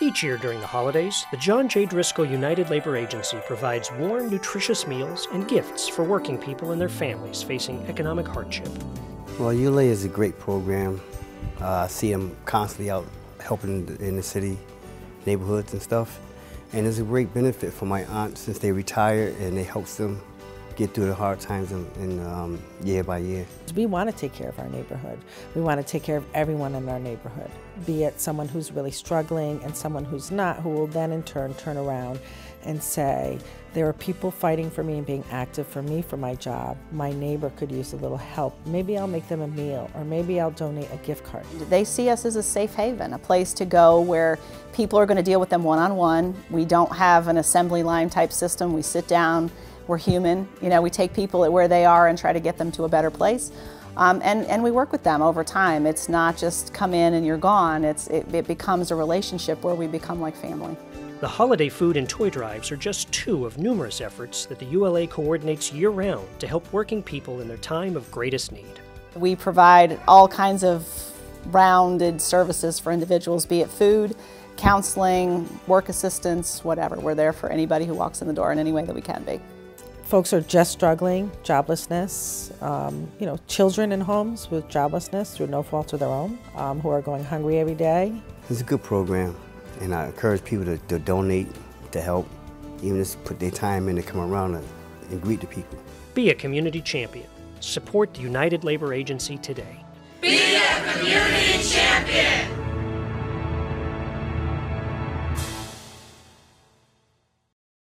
Each year during the holidays, the John J. Driscoll United Labor Agency provides warm, nutritious meals and gifts for working people and their families facing economic hardship. Well, ULA is a great program. Uh, I see them constantly out helping in the city, neighborhoods and stuff. And it's a great benefit for my aunt since they retired and it helps them get through the hard times and, and um, year by year. We want to take care of our neighborhood. We want to take care of everyone in our neighborhood, be it someone who's really struggling and someone who's not, who will then in turn turn around and say, there are people fighting for me and being active for me for my job. My neighbor could use a little help. Maybe I'll make them a meal or maybe I'll donate a gift card. They see us as a safe haven, a place to go where people are going to deal with them one-on-one. -on -one. We don't have an assembly line type system. We sit down we're human. You know, we take people at where they are and try to get them to a better place. Um, and, and we work with them over time. It's not just come in and you're gone. It's, it, it becomes a relationship where we become like family. The holiday food and toy drives are just two of numerous efforts that the ULA coordinates year round to help working people in their time of greatest need. We provide all kinds of rounded services for individuals, be it food, counseling, work assistance, whatever. We're there for anybody who walks in the door in any way that we can be folks are just struggling, joblessness, um, you know, children in homes with joblessness through no fault of their own, um, who are going hungry every day. It's a good program, and I encourage people to, to donate, to help, even just put their time in to come around and, and greet the people. Be a community champion. Support the United Labor Agency today. Be a community champion.